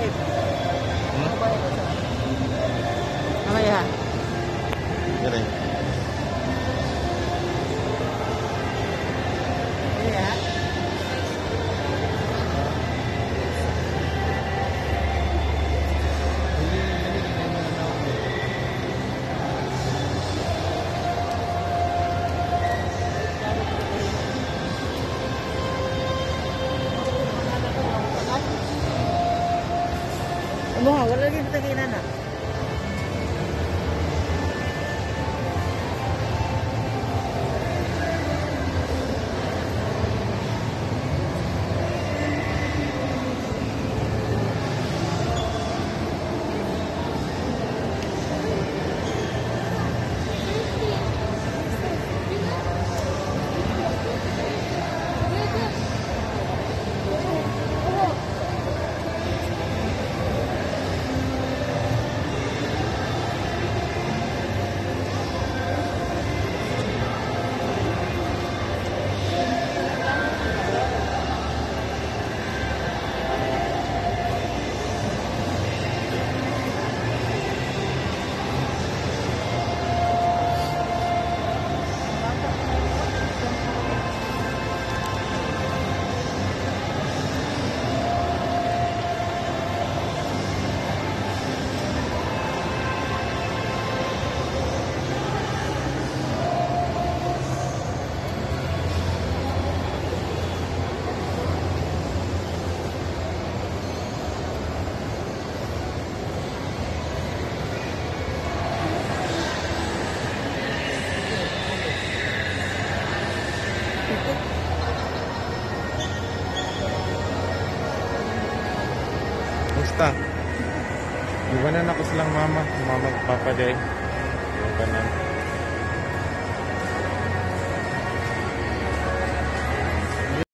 Mabait. Hmm? Mabait siya. Mamaya 我们好，我勒给你再给你那哪。Basta. Iwanan ako silang mama. Mama, papa day. Iwanan.